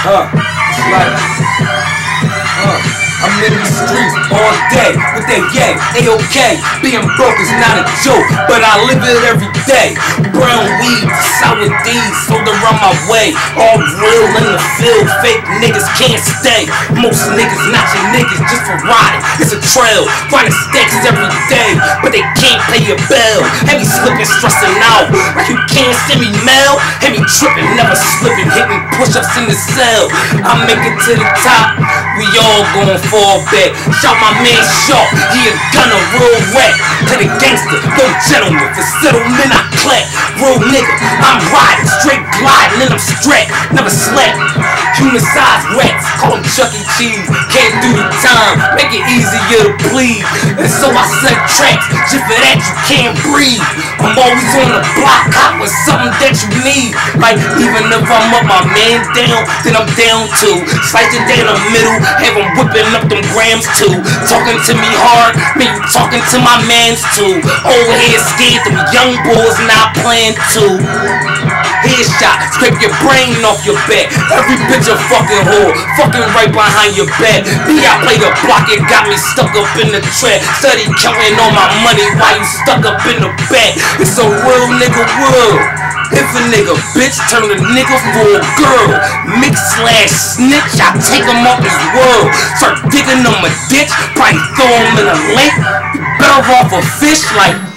Huh, like, huh. I'm in the streets all day with that yay, A-OK. Being broke is not a joke, but I live it every day. Brown weed, sour D's, sold around my way. All real in the field, fake niggas can't stay. Most niggas not your niggas just for riding. It's a trail, finding stacks every day, but they can't pay your bill. Me slipping, stressing out, you can't send me mail. Hit me tripping, never slipping, hitting push-ups in the cell. I make it to the top, we all going fall back. Shout my man Sharp, he a gunner, real wet. Play the gangster, no gentleman. For settlement, I clap. Real nigga, I'm riding, straight gliding, and I'm strapped. Never slept. Human size them Chuck E. Cheese. Can't do the time, make it easier to please. And so I set tracks, just for that you can't breathe. I'm always on the block, hot with something that you need. Like, even if I'm up my man down, then I'm down too. Slice it down the middle, have him whipping up them grams too. Talking to me hard, maybe talking to my mans too. Old head scared, them young boys not playing too. Headshot, scrape your brain off your back. Every bitch a fucking whore, fucking right behind your back. Me, I play the block, it got me stuck up in the trap. Study counting all my money while you stuck up in the back. It's a real nigga world. If a nigga bitch turn a nigga for a girl, mix slash snitch, I take him off his world. Start digging him a ditch, probably throw him in a lake. Better off a fish like.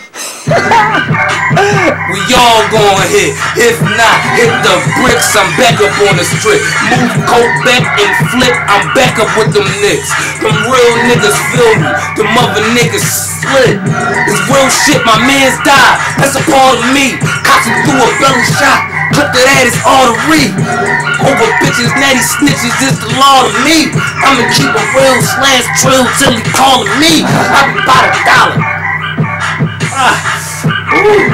We all going hit. If not, hit the bricks. I'm back up on the strip. Move coat back and flip. I'm back up with them nicks. Them real niggas feel me. Them other niggas split. It's real shit. My man's died. That's a part of me. Cops him through a belly shot. Clipped it at his artery. Over bitches, natty snitches is the law to me. I'ma keep a real slash trill till he calling me. I be by the dollar. Come on!